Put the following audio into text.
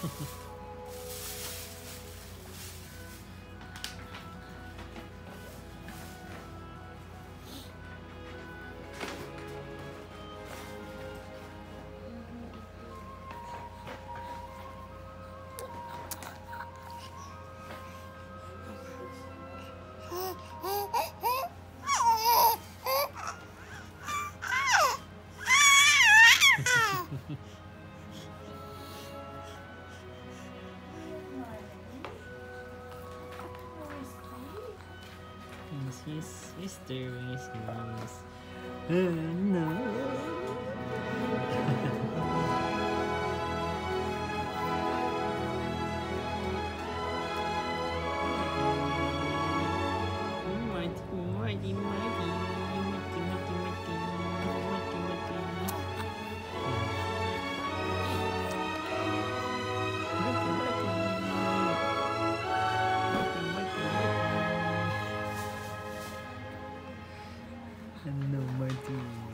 Ha ha! Yes, his sister is nice. Oh uh, no. Hello, my dear.